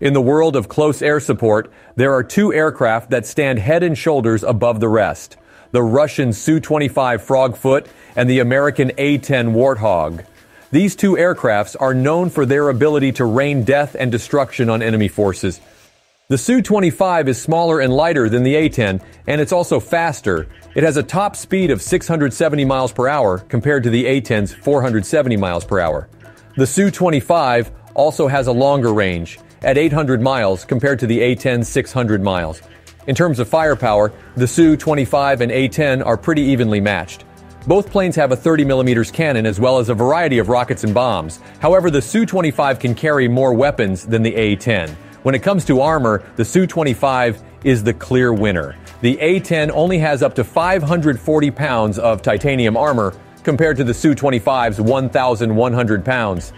In the world of close air support, there are two aircraft that stand head and shoulders above the rest the Russian Su 25 Frogfoot and the American A 10 Warthog. These two aircrafts are known for their ability to rain death and destruction on enemy forces. The Su-25 is smaller and lighter than the A-10, and it's also faster. It has a top speed of 670 miles per hour compared to the A-10's 470 miles per hour. The Su-25 also has a longer range, at 800 miles compared to the A-10's 600 miles. In terms of firepower, the Su-25 and A-10 are pretty evenly matched. Both planes have a 30 millimeters cannon as well as a variety of rockets and bombs. However, the Su-25 can carry more weapons than the A-10. When it comes to armor, the Su-25 is the clear winner. The A-10 only has up to 540 pounds of titanium armor compared to the Su-25's 1,100 pounds.